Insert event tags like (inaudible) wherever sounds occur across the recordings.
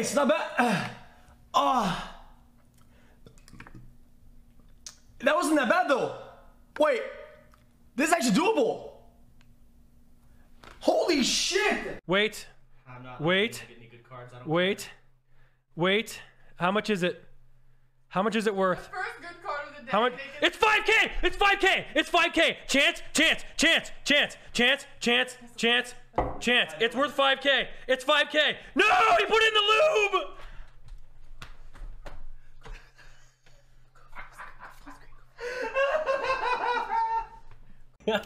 okay. It's not bad. Oh. (sighs) That wasn't that bad though. Wait. This is actually doable. Holy shit! Wait. Wait. Wait. Wait. How much is it? How much is it worth? First good card of the day. How much? It's 5k! It's 5k! It's 5k! Chance, chance, chance, chance, chance, chance, chance, chance. It's worth 5k. It's 5k. No! He put it in the lube! (laughs)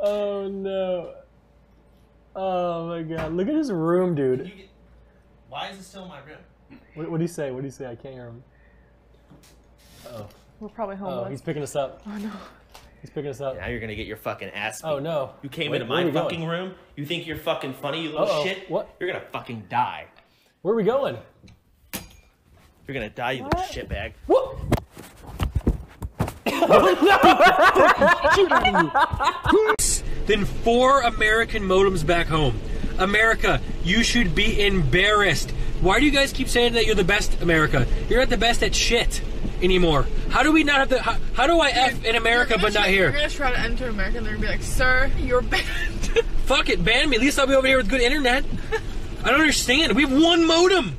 oh no. Oh my god. Look at his room, dude. Why is it still in my room? What what do you say? What do you say? I can't hear him. Oh. We're probably home. Oh, homeless. he's picking us up. Oh no. He's picking us up. Now you're gonna get your fucking ass oh, beat. Oh no. You came Wait, into where are my we going? fucking room. You think you're fucking funny, you little Uh-oh. shit? What? You're gonna fucking die. Where are we going? You're gonna die, you little shitbag. (laughs) (laughs) Than four American modems back home. America, you should be embarrassed. Why do you guys keep saying that you're the best, America? You're not the best at shit anymore. How do we not have the? How, how do I f in America but not try- You're gonna try to enter America and they're gonna be like, sir, you're banned. (laughs) Fuck it, ban me. At least I'll be over here with good internet. I don't understand. We have one modem.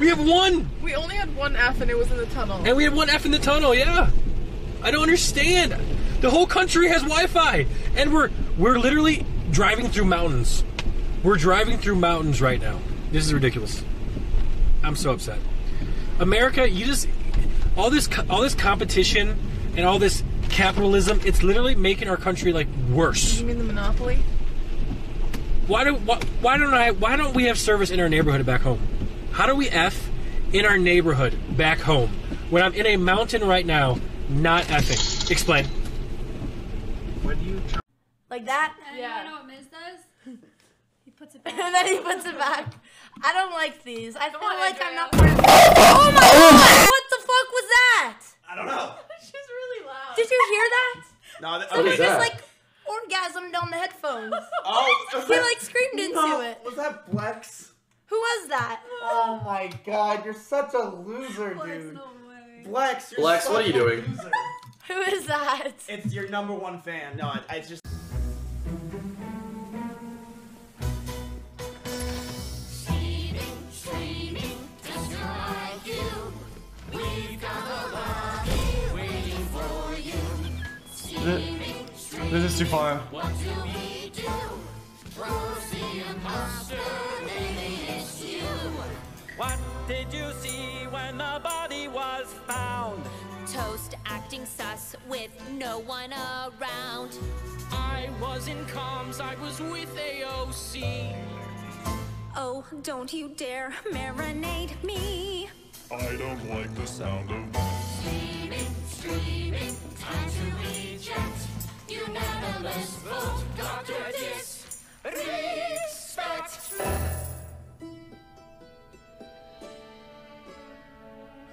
We have one, we only had one F and it was in the tunnel. and we had one F in the tunnel. Yeah, I don't understand. The whole country has Wi-Fi, and we're we're literally driving through mountains. We're driving through mountains right now. This is ridiculous. I'm so upset. America, you just all this all this competition and all this capitalism. It's literally making our country like worse. You mean the Monopoly? Why do why, why don't I why don't we have service in our neighborhood back home? How do we f in our neighborhood back home when I'm in a mountain right now, not effing? Explain. When you Like that? Yeah. You know what Miz does? (laughs) He puts it (laughs) back. and then he puts it back. I don't like these. I feel on, like I'm not part of (laughs) Oh my oh god! What the fuck was that? I don't know. (laughs) She's really loud. Did you hear that? No, that, Somebody okay. just like orgasmed on the headphones. Oh, was He that- like screamed into no, it. Was that Blex? Who was that? Oh my god, you're such a loser, dude. No way. Blex, you're Blex, such what are you a doing? loser. Who is that? It's your number one fan. No, I, I just. This is too far. What did you see when the body was found? Toast acting sus with no one around. I was in comms, I was with AOC. Oh, don't you dare marinate me. I don't like the sound of Streaming, streaming, time to reject. Unanimous vote, Dr. Disrespect.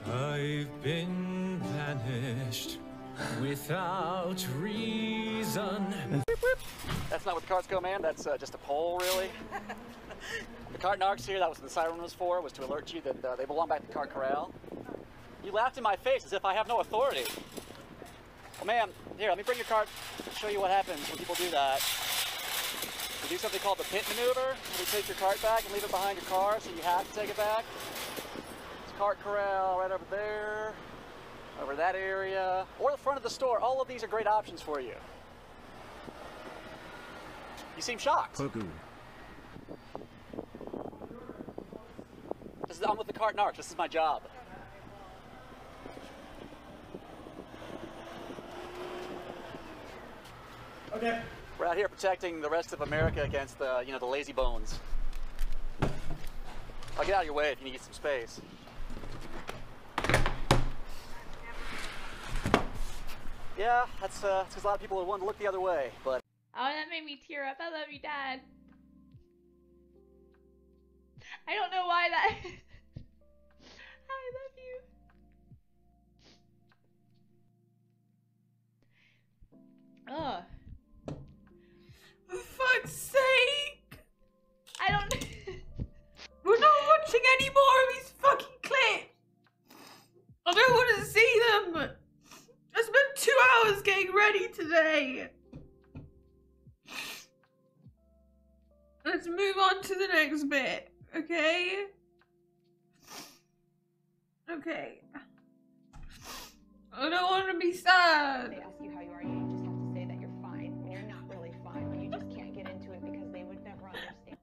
I've been banished without reason. That's not what the cards go, man. That's uh, just a poll, really. the cart narcs here, that was what the siren was for, was to alert you that uh, they belong back to Cart Corral. You laughed in my face as if I have no authority. Well, ma'am, here, let me bring your cart and show you what happens when people do that. We do something called the pit maneuver. We take your cart back and leave it behind your car, so you have to take it back. It's Cart Corral right over there, over that area, or the front of the store. All of these are great options for you. You seem shocked. This is, I'm with the cart narcs. This is my job. Okay. We're out here protecting the rest of America against the, you know, the lazy bones. I'll get out of your way if you need some space. Yeah, that's uh, because a lot of people would want to look the other way, but Oh, that made me tear up. I love you, Dad. I don't know why that. (laughs) Let's move on to the next bit, okay? Okay. I don't want to be sad. They ask you how you are, you just have to say that you're fine when you're not really fine, but you just can't get into it because they would never understand.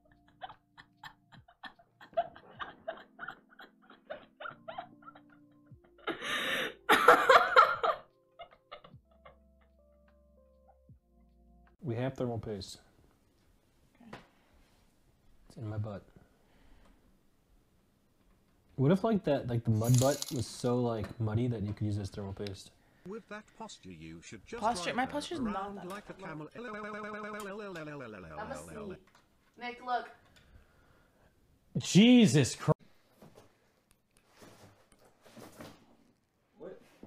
We have thermal paste. It's in my butt. What if like that, like the mud butt was so like muddy that you could use it as thermal paste? With that posture, you should just Posture- my her posture's not that like a camel. I'm asleep. Nick, look. Jesus Christ!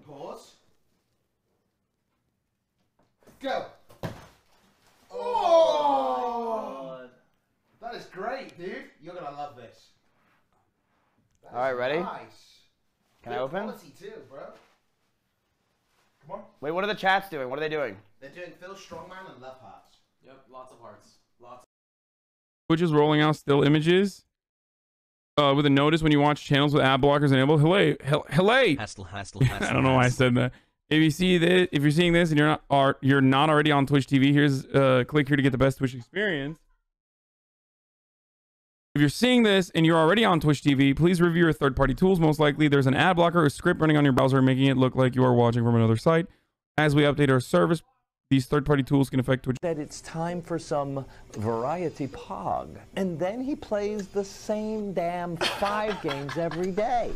Pause. Go. Oh! That is great, dude. You're gonna love this. That All right, is ready? Nice. Can I Good open? Quality too, bro. Come on. Wait, what are the chats doing? What are they doing? They're doing Phil Strongman and Love Hearts. Yep, lots of hearts. Lots. Which is rolling out still images. Uh, with a notice when you watch channels with ad blockers enabled. Hello, hel- hello. Hassle, hassle, (laughs) I don't know why I said that. If you see this, if you're seeing this and you're not are you're not already on Twitch TV, here's uh click here to get the best Twitch experience. If you're seeing this and you're already on Twitch TV, please review your third-party tools. Most likely, there's an ad blocker or script running on your browser, making it look like you are watching from another site. As we update our service, these third-party tools can affect Twitch. that it's time for some variety pog. And then he plays the same damn five (laughs) games every day.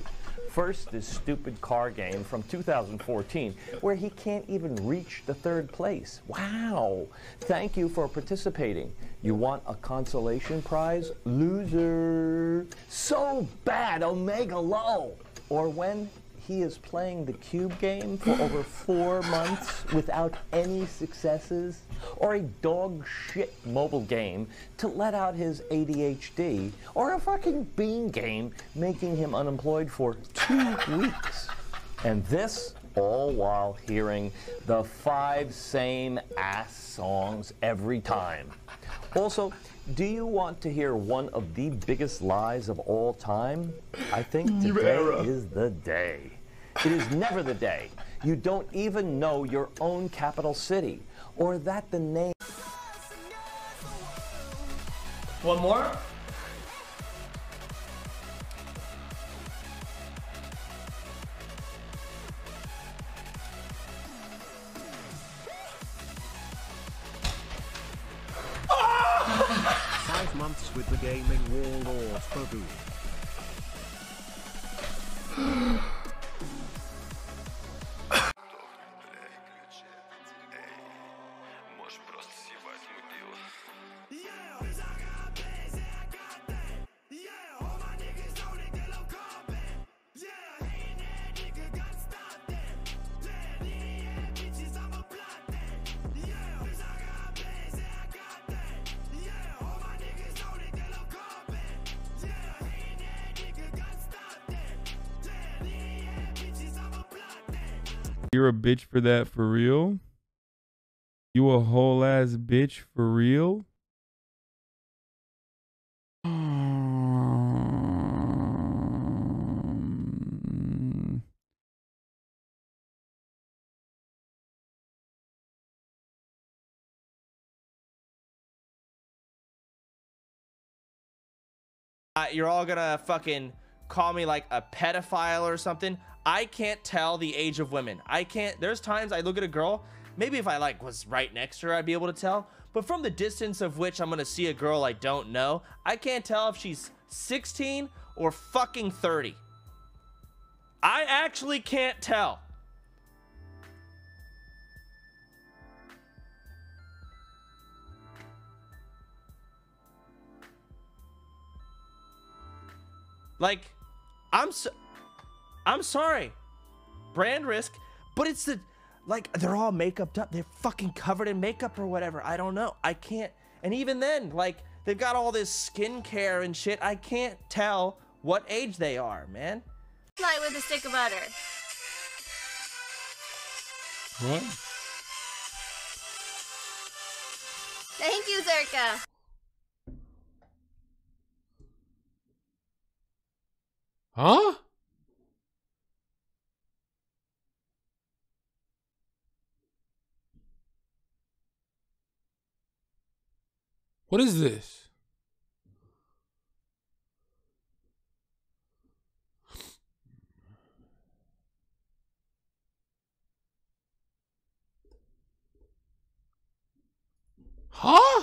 First, this stupid car game from 2014, where he can't even reach the third place. Wow! Thank you for participating. You want a consolation prize? Loser! So bad, OMEGALUL! Or when he is playing the cube game for over four months without any successes, or a dog shit mobile game to let out his ADHD, or a fucking bean game making him unemployed for two weeks. And this all while hearing the five same ass songs every time. Also, do you want to hear one of the biggest lies of all time? I think today is the day. It is never the day. You don't even know your own capital city, or that the name. One more? Five months with the gaming warlord Babu. You're a bitch for that for real? You a whole ass bitch for real? Uh, you're all gonna fucking call me like a pedophile or something. I can't tell the age of women. I can't. There's times I look at a girl. Maybe if I like was right next to her, I'd be able to tell. But from the distance of which I'm gonna see a girl I don't know, I can't tell if she's 16 or fucking 30. I actually can't tell. Like, I'm so, I'm sorry, brand risk, but it's the like they're all makeuped up. They're fucking covered in makeup or whatever. I don't know. I can't. And even then, like they've got all this skincare and shit. I can't tell what age they are, man. Light with a stick of butter. What? Thank you, Zerka. Huh? What is this? Huh?